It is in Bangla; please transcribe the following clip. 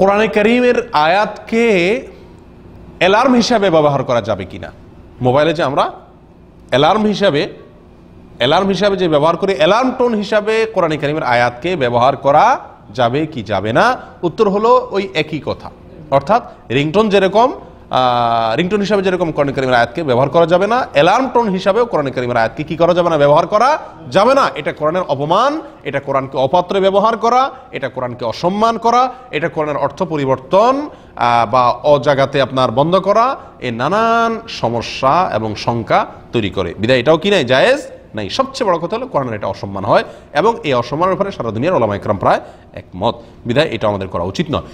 কোরআনে করিমের আয়াতকে অ্যালার্ম হিসাবে ব্যবহার করা যাবে কি না মোবাইলে যে আমরা অ্যালার্ম হিসাবে অ্যালার্ম হিসাবে যে ব্যবহার করি অ্যালার্ম টোন হিসাবে কোরআন করিমের আয়াতকে ব্যবহার করা যাবে কি যাবে না? উত্তর হলো ওই একই কথা। অর্থাৎ রিংটোন যেরকম রিংটোন হিসাবে যেরকম কোরআন করিমের আয়াতকে ব্যবহার করা যাবে না অ্যালার্ম টোন হিসাবেও কোরআন করিমের আয়াতকে কি করা যাবে না, ব্যবহার করা যাবে না। এটা কোরআনের অপমান, এটা কোরআনকে অপাত্রে ব্যবহার করা, এটা কোরআনকে অসম্মান করা, এটা কোরআনের অর্থ পরিবর্তন বা অজাগাতে আপনার বন্ধ করা এই নানান সমস্যা এবং শঙ্কা তৈরি করে। বিদায়, এটাও কি নাই? জায়েজ নাই। সবচেয়ে বড় কথা হলো কোরআনের এটা অসম্মান হয় এবং এই অসম্মানের ব্যাপারে সারা দুনিয়ার ওলামা প্রায় একমত। বিদায় এটা আমাদের করা উচিত নয়।